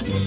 you